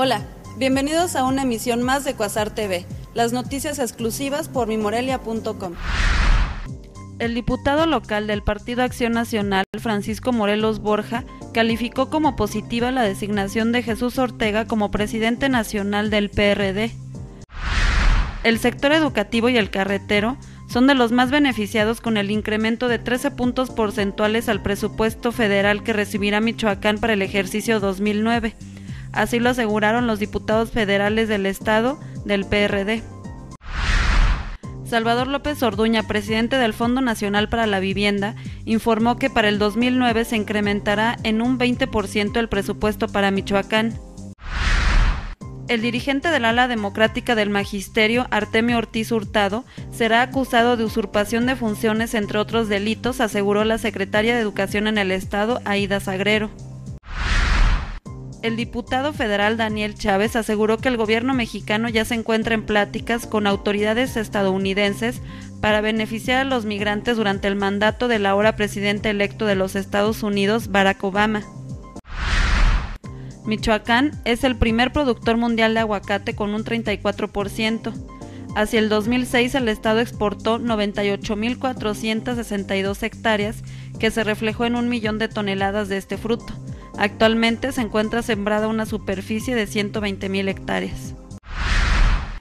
Hola, bienvenidos a una emisión más de Cuasar TV, las noticias exclusivas por mimorelia.com. El diputado local del Partido Acción Nacional, Francisco Morelos Borja, calificó como positiva la designación de Jesús Ortega como presidente nacional del PRD. El sector educativo y el carretero son de los más beneficiados con el incremento de 13 puntos porcentuales al presupuesto federal que recibirá Michoacán para el ejercicio 2009 Así lo aseguraron los diputados federales del Estado del PRD. Salvador López Orduña, presidente del Fondo Nacional para la Vivienda, informó que para el 2009 se incrementará en un 20% el presupuesto para Michoacán. El dirigente del ala democrática del magisterio, Artemio Ortiz Hurtado, será acusado de usurpación de funciones entre otros delitos, aseguró la secretaria de Educación en el Estado, Aida Sagrero. El diputado federal Daniel Chávez aseguró que el gobierno mexicano ya se encuentra en pláticas con autoridades estadounidenses para beneficiar a los migrantes durante el mandato del ahora presidente electo de los Estados Unidos, Barack Obama. Michoacán es el primer productor mundial de aguacate con un 34%. Hacia el 2006 el estado exportó 98.462 hectáreas, que se reflejó en un millón de toneladas de este fruto. Actualmente se encuentra sembrada una superficie de 120.000 hectáreas.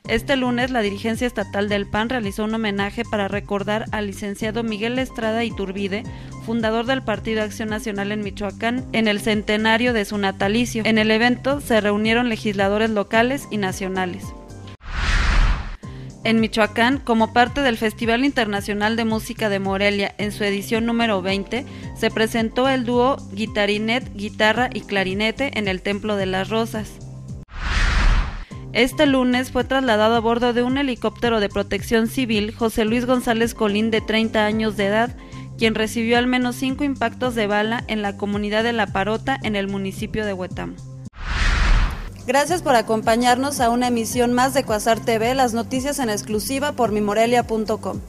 Este lunes la dirigencia estatal del PAN realizó un homenaje para recordar al licenciado Miguel Estrada Iturbide, fundador del Partido Acción Nacional en Michoacán, en el centenario de su natalicio. En el evento se reunieron legisladores locales y nacionales. En Michoacán, como parte del Festival Internacional de Música de Morelia en su edición número 20, se presentó el dúo guitarinet, guitarra y clarinete en el Templo de las Rosas. Este lunes fue trasladado a bordo de un helicóptero de protección civil José Luis González Colín de 30 años de edad, quien recibió al menos cinco impactos de bala en la comunidad de La Parota en el municipio de Huetamo. Gracias por acompañarnos a una emisión más de Cuasar TV, las noticias en exclusiva por mimorelia.com.